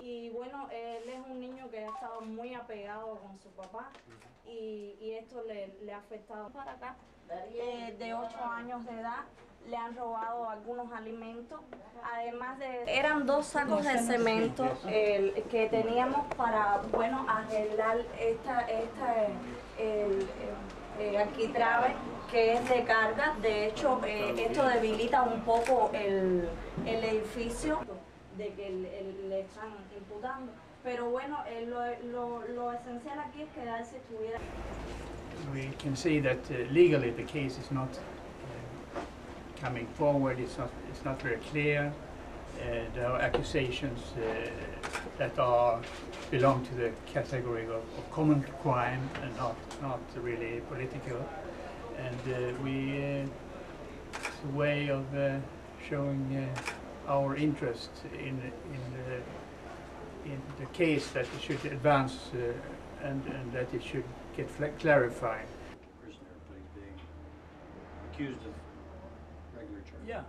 Y bueno, él es un niño que ha estado muy apegado con su papá y, y esto le, le ha afectado para acá. Eh, de 8 años de edad le han robado algunos alimentos, además de... Eran dos sacos de cemento que teníamos para, bueno, arreglar esta, esta, el arquitrabe que es de carga. De hecho, eh, esto debilita un poco el, el edificio de que le están imputando. Pero bueno, eh, lo, lo, lo esencial aquí es estuviera... we can see that uh, legally the case is not uh, coming forward. It's not. It's not very clear. Uh, there are accusations uh, that are belong to the category of, of common crime and not not really political. And uh, we uh, it's a way of showing our interest in in the in the case that it should advance uh, and, and that it should get clarified. prisoner, being accused of regular charges. Yeah.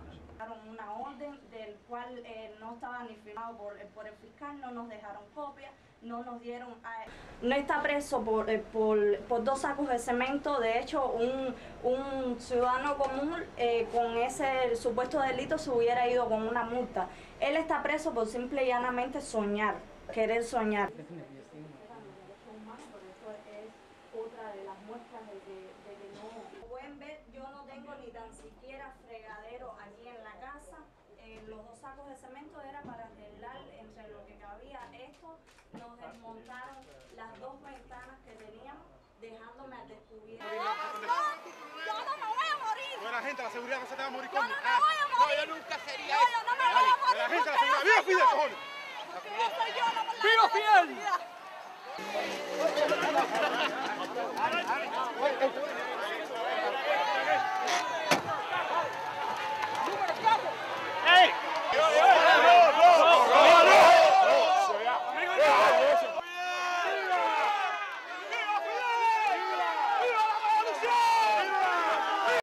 Una orden del cual eh, no estaba ni firmado por, eh, por el fiscal, no nos dejaron copia, no nos dieron... a- No está preso por, eh, por, por dos sacos de cemento, de hecho un, un ciudadano común eh, con ese supuesto delito se hubiera ido con una multa. Él está preso por simple y llanamente soñar, querer soñar. otra de las muestras de que, de que no. Como pueden ver, yo no tengo ni tan siquiera fregadero aquí en la casa. Eh, los dos sacos de cemento era para arreglar entre lo que cabía esto. Nos desmontaron las dos ventanas que teníamos, dejándome al descubierto. Yo no me voy a morir. Buena gente, la seguridad no se te va a morir Yo no me voy a morir. No, yo nunca sería No, yo no me voy a morir. Buena gente, la seguridad. ¡Viva Fidel, cojones! Fidel soy yo, no la ¡Viva Fidel!